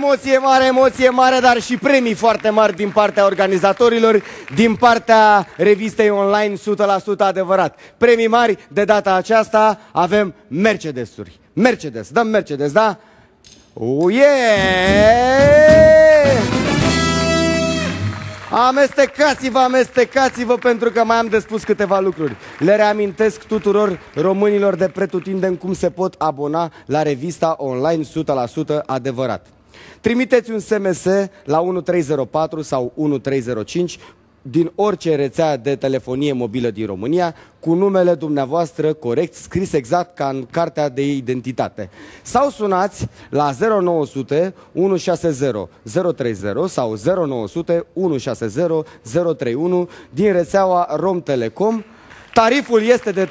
Emoție mare, emoție mare, dar și premii foarte mari din partea organizatorilor, din partea revistei online 100% adevărat. Premii mari, de data aceasta avem Mercedes-uri. Mercedes, dăm Mercedes, da? Oh, yeah! Amestecați-vă, amestecați-vă pentru că mai am de spus câteva lucruri. Le reamintesc tuturor românilor de pretutindem cum se pot abona la revista online 100% adevărat. Trimiteți un SMS la 1304 sau 1305 din orice rețea de telefonie mobilă din România cu numele dumneavoastră corect, scris exact ca în cartea de identitate. Sau sunați la 0900 160 030 sau 0900 160 031 din rețeaua Rom Telecom. Tariful este de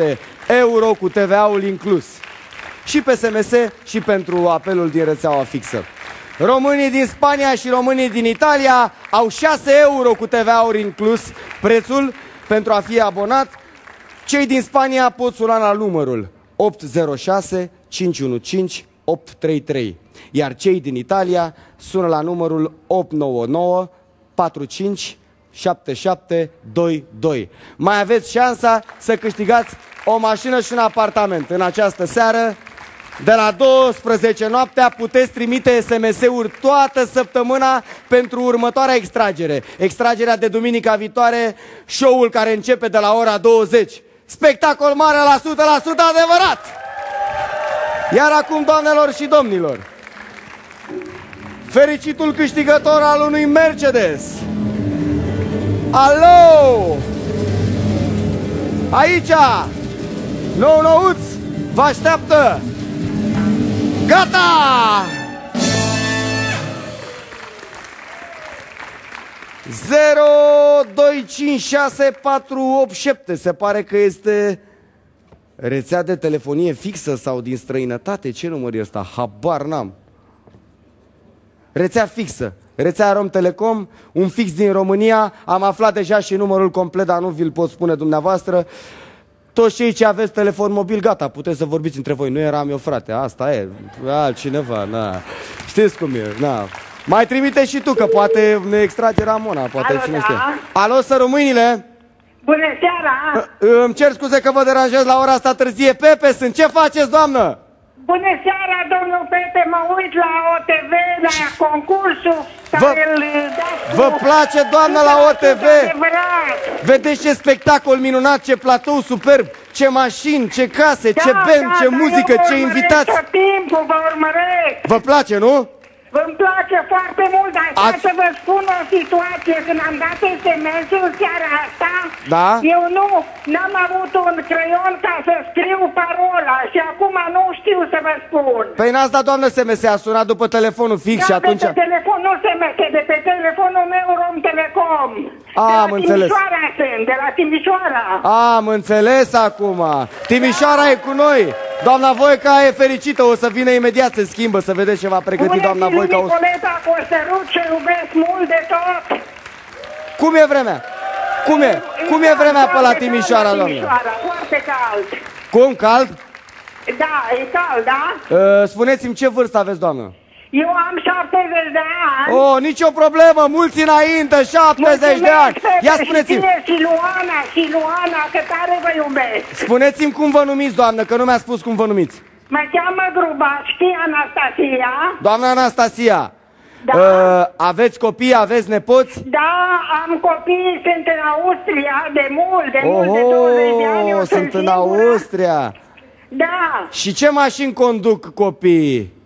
3,57 euro cu TVA-ul inclus. Și pe SMS și pentru apelul din rețeaua fixă. Românii din Spania și românii din Italia au 6 euro cu TVA-uri inclus prețul pentru a fi abonat. Cei din Spania pot suna la numărul 806 515 833. Iar cei din Italia sună la numărul 899 45 7722. Mai aveți șansa să câștigați o mașină și un apartament în această seară. De la 12 noaptea puteți trimite SMS-uri toată săptămâna pentru următoarea extragere. Extragerea de duminica viitoare, show-ul care începe de la ora 20. Spectacol mare la 100% adevărat! Iar acum, doamnelor și domnilor, fericitul câștigător al unui Mercedes. Alo! Aici! Nou nouț! Vă așteaptă! Gata! 0256487 Se pare că este rețea de telefonie fixă sau din străinătate. Ce număr e ăsta? Habar n-am. Rețea fixă. Rețea Rom Telecom, un fix din România. Am aflat deja și numărul complet, dar nu vi-l pot spune dumneavoastră. Toți cei ce aveți telefon mobil, gata, puteți să vorbiți între voi. Nu eram eu, frate, asta e, altcineva, na. Știți cum e, na. Mai trimite și tu, că poate ne extrage Ramona, poate Alo, cine da? știe. Alo, să rămâinile! Bună seara! Îmi cer scuze că vă deranjez la ora asta târzie. Pepe, sunt ce faceți, doamnă? Bună seara, domnul Pepe, mă uit la OTV, la concursul Vă- care îl dați vă cu- place, doamnă, la OTV? Adevărat. Vedeți ce spectacol minunat, ce platou superb, ce mașini, ce case, ce Da, band, da, ce da, muzică, eu vă ce urmăresc invitați. Tot timpul vă urmăresc. Vă place, nu? Îmi place foarte mult, dar Ați- Ați... să vă spun o situație. Când am dat SMS-ul seara asta, Da? eu nu, n-am avut un creion ca să scriu parola și acum nu știu să vă spun. Păi n-ați dat, doamnă, SMS, a sunat după telefonul fix și Da, atunci... de pe telefon, nu se mete, de pe telefonul meu Rom Telecom. Am de la înțeles. Timișoara sunt, de la Timișoara. Am înțeles acum. Timișoara e cu noi. Doamna Voica e fericită, o să vină imediat, se schimbă, să vedeți ce va pregăti Bună doamna zi, Voica. O... Nicoleta, că o sărut și iubesc mult de tot. Cum e vremea? Cum e? Cum e vremea pe la Foarte Timișoara, cald la doamnă? Timișoara, foarte cald. Cum? Cald? Da, e cald, da? Uh, spuneți-mi ce vârstă aveți, doamnă? Eu am 70 de ani. Oh, nicio problemă, mulți înainte, 70 de ani. Ia spuneți-mi, Și Luana, și Luana, că tare vă iubesc. spuneți-mi cum vă numiți, doamnă, că nu mi-a spus cum vă numiți. Mă cheamă Grubașchi Anastasia. Doamna Anastasia, Da. uh, aveți copii, aveți nepoți? Da, am copii, sunt în Austria de mult, de mult, de 20 de ani. eu Oh, sunt în singură. Austria. Da. Și ce mașini conduc copiii?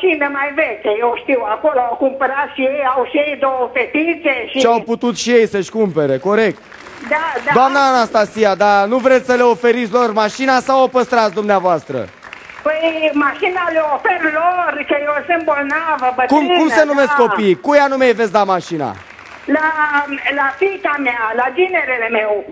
Păi iau o mașină mai veche, eu știu, acolo au cumpărat și ei, au și ei două fetițe și... Ce au putut și ei să-și cumpere, corect. Da, da. Doamna Anastasia, dar nu vreți să le oferiți lor mașina sau o păstrați dumneavoastră? Păi mașina le ofer lor, că eu sunt bolnavă, bătrână, Cum, cum se numesc da. copiii? Cui anume îi veți da mașina? La, la fica mea, la ginerele meu.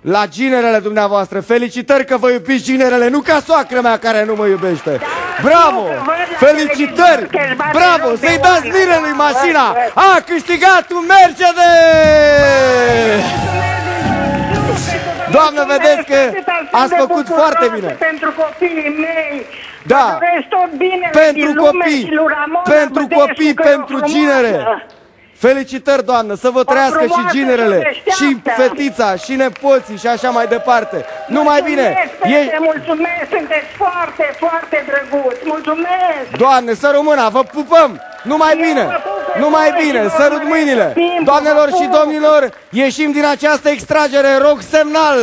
La ginerele dumneavoastră. Felicitări că vă iubiți ginerele, nu ca soacră mea care nu mă iubește. Bravo! știu că văd la Felicitări! televizor că îți bate Bravo! joc de Să-i dați oameni. mirelui Da, mașina! văd, văd. A câștigat un Mercedes! Doamnă, vedeți că atâta sunt ați de făcut bucuroasă foarte bine. Pentru copiii mei. Da. Vă doresc tot bine Pentru copii, pentru copii, pentru ginere. Felicitări, doamnă, să vă trăiască și frumoasă ginerele, și deșteaptă. și fetița, și nepoții, și așa mai departe. Numai bine! E... E... Mulțumesc, sunteți foarte, foarte drăguți. Mulțumesc! Doamne, să rămână, vă pupăm! Numai Eu bine! vă pup pe Numai voi bine! și vă Sărut urmăresc mâinile! timpul, Doamnelor vă și pup! domnilor, ieșim din această extragere, rog semnal!